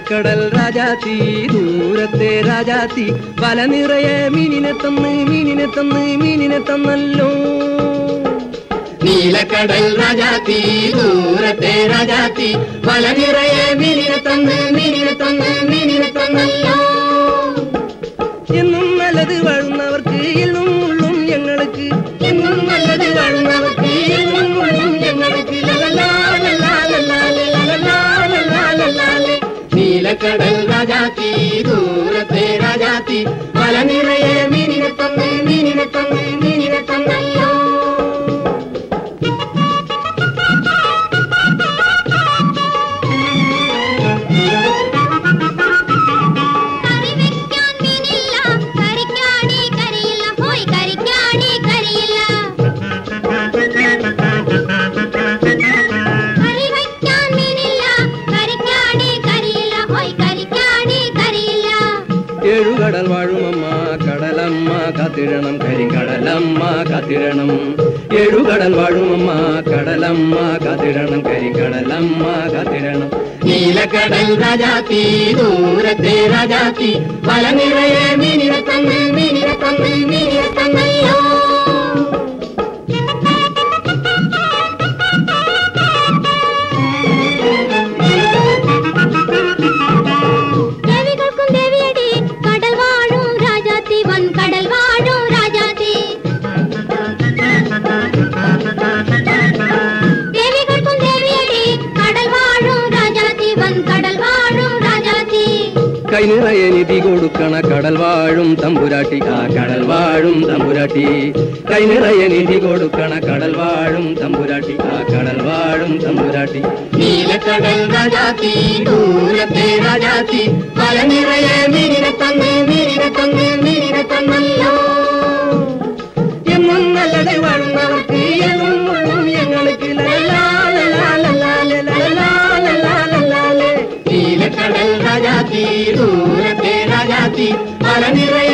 നീലക്കടൽ രാജാത്തി ദൂരത്തെ രാജാത്തി വല നിറയെ മീനിനെ തന്ന് മീനിനെ തന്ന് മീനിനെ തന്നല്ലോ. നീലക്കടൽ രാജാത്തി ദൂരത്തെ രാജാത്തി വല നിറയെ മീനിനെ തന്ന് മീനിനെ തന്ന് രാജാത്തി ദൂരത്തെ രാജാത്തി മല നിറയെ മീനിനെ തന്ന് മീനിനെ തന്ന് ഏഴുകടൽ വാഴുമമ്മ കടലമ്മ കാത്തിടണം കരിങ്കടലമ്മ കാത്തിടണം ഏഴുകടൽ വാഴുമമ്മ കടലമ്മ കാത്തിടണം കരിങ്കടലമ്മ കാത്തിടണം നീലക്കടൽ രാജാത്തി ദൂരത്തെ രാജാത്തി വല നിറയെ മീനിനെ മീനിനെ കൈ നിറയെ നിധി കൊടുക്കണ കടൽ വാഴും തമ്പുരാട്ടി. ആ കടൽ വാഴും തമ്പുരാട്ടി. കൈ നിറയെ നിധി കൊടുക്കണ കടൽ വാഴും തമ്പുരാട്ടി. ആ കടൽ വാഴും തമ്പുരാട്ടി. നീലക്കടൽ രാജാത്തി ദൂരത്തെ രാജാത്തി. വല നിറയെ മീനിനെ തന്ന് മീനിനെ തന്ന് മീനിനെ തന്നല്ലോ ലേ. നീലക്കടൽ രാജാത്തി ദൂരത്തെ രാജാത്തി വല നിറയെ